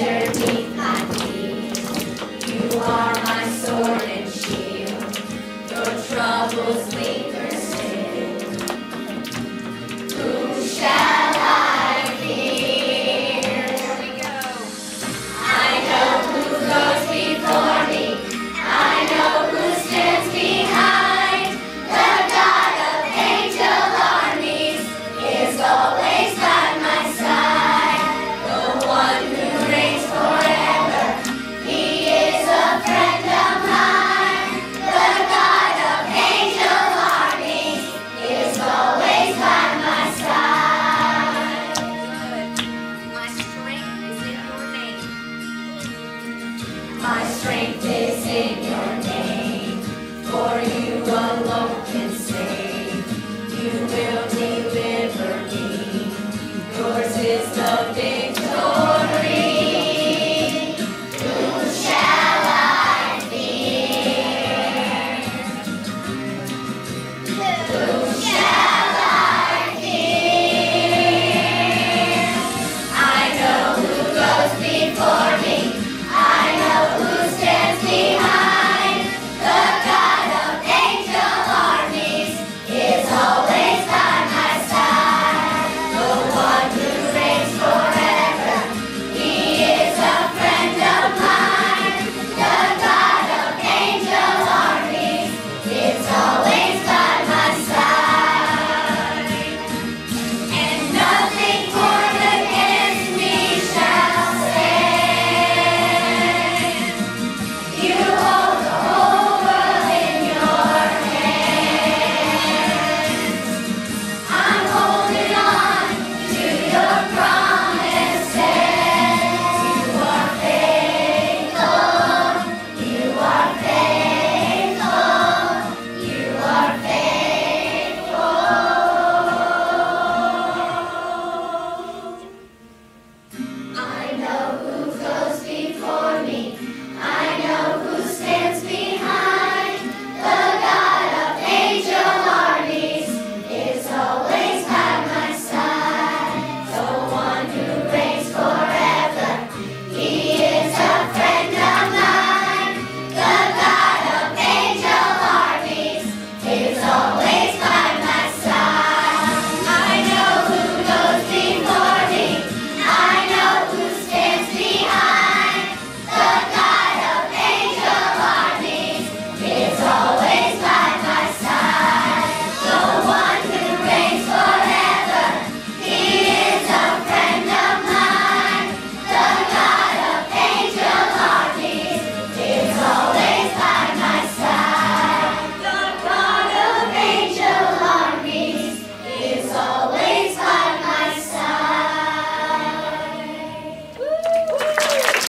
underneath my feet. You are my sword and shield. Your troubles leave. melody.